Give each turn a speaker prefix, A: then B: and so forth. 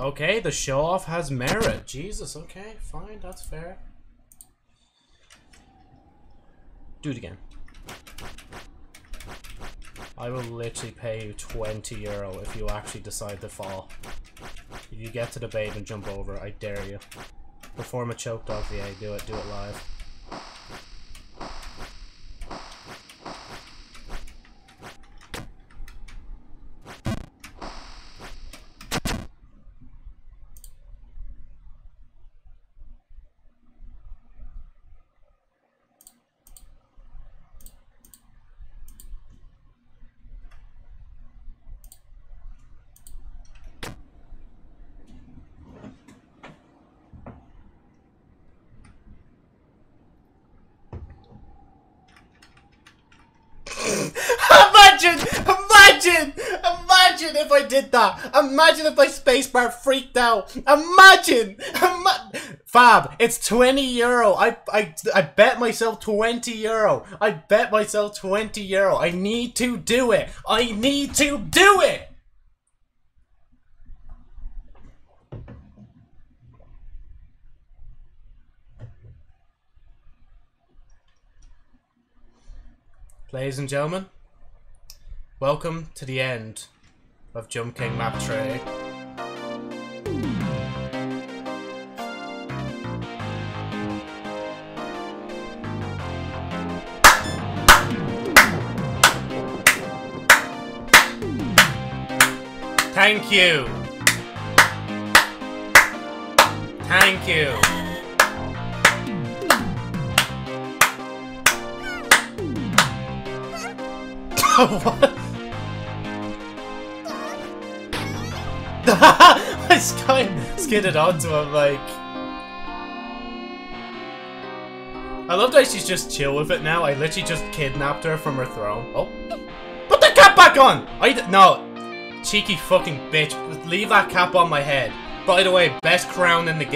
A: Okay, the show off has merit. Jesus, okay, fine, that's fair. Do it again. I will literally pay you 20 euro if you actually decide to fall. If you get to the babe and jump over, I dare you. Perform a choke dog VA, do it, do it live. Imagine! Imagine! Imagine if I did that! Imagine if my spacebar freaked out! Imagine! Ima Fab, it's 20 euro. I, I, I bet myself 20 euro. I bet myself 20 euro. I need to do it. I need to do it! Ladies and gentlemen, welcome to the end of Jump King Map Tray. Thank you. Thank you. What? I sk- skidded onto him like. I love that she's just chill with it now. I literally just kidnapped her from her throne. Oh. Put the cap back on! I d no. Cheeky fucking bitch. Leave that cap on my head. By the way, best crown in the game.